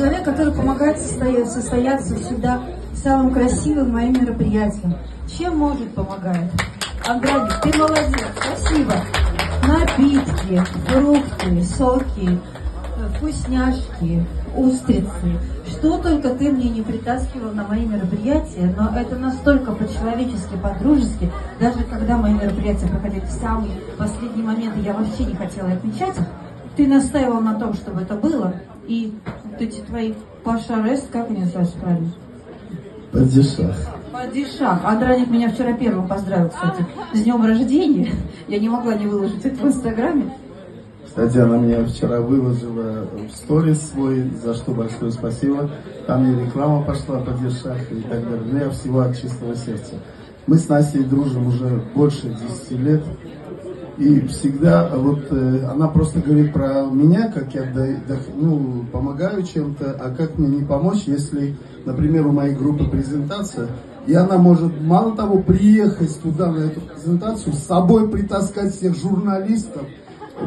человек, который помогает состоя- состояться всегда самым красивым моим мероприятием. Чем может помогает? Андроник, ты молодец, спасибо. Напитки, фрукты, соки, э, вкусняшки, устрицы. Что только ты мне не притаскивал на мои мероприятия, но это настолько по-человечески, по-дружески. Даже когда мои мероприятия проходили в самые последние моменты, я вообще не хотела отмечать их. Ты настаивал на том, чтобы это было. И вот эти твои Паша Рест, как они называются правильно? Падишах. Падишах. Андраник меня вчера первым поздравил, кстати, с днем рождения. Я не могла не выложить это в Инстаграме. Кстати, она меня вчера выложила в сторис свой, за что большое спасибо. Там и реклама пошла по Дершах и так далее. Ну, я всего от чистого сердца. Мы с Настей дружим уже больше 10 лет. И всегда, вот э, она просто говорит про меня, как я ну, помогаю чем-то, а как мне не помочь, если, например, у моей группы презентация, и она может мало того приехать туда на эту презентацию, с собой притаскать всех журналистов,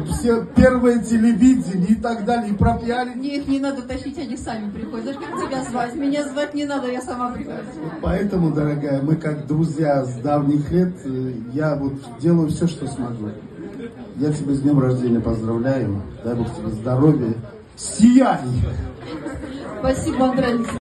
все первое телевидение и так далее, и пропиарить. Их не надо тащить, они сами приходят. Зачем тебя звать? Меня звать не надо, я сама прихожу. Поэтому, дорогая, мы как друзья с давних лет, э, я вот делаю все, что смогу. Я тебя с днем рождения поздравляю. Дай Бог тебе здоровья. Сияй! Спасибо, Андраник.